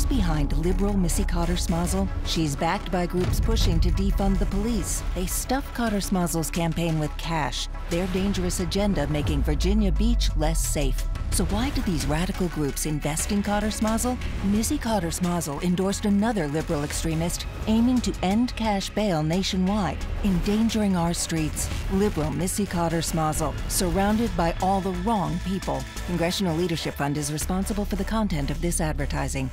Who's behind liberal Missy Cotter Smasal? She's backed by groups pushing to defund the police. They stuff Cotter Smasal's campaign with cash, their dangerous agenda making Virginia Beach less safe. So why do these radical groups invest in Cotter Smasal? Missy Cotter Smasal endorsed another liberal extremist aiming to end cash bail nationwide, endangering our streets. Liberal Missy Cotter Smasal, surrounded by all the wrong people. Congressional Leadership Fund is responsible for the content of this advertising.